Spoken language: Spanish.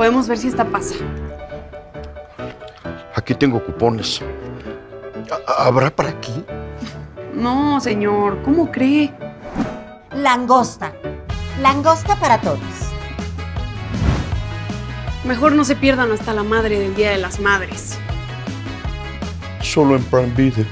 Podemos ver si esta pasa. Aquí tengo cupones. ¿Habrá para aquí? No, señor, ¿cómo cree? Langosta. Langosta para todos. Mejor no se pierdan hasta la madre del Día de las Madres. Solo en Prime Video.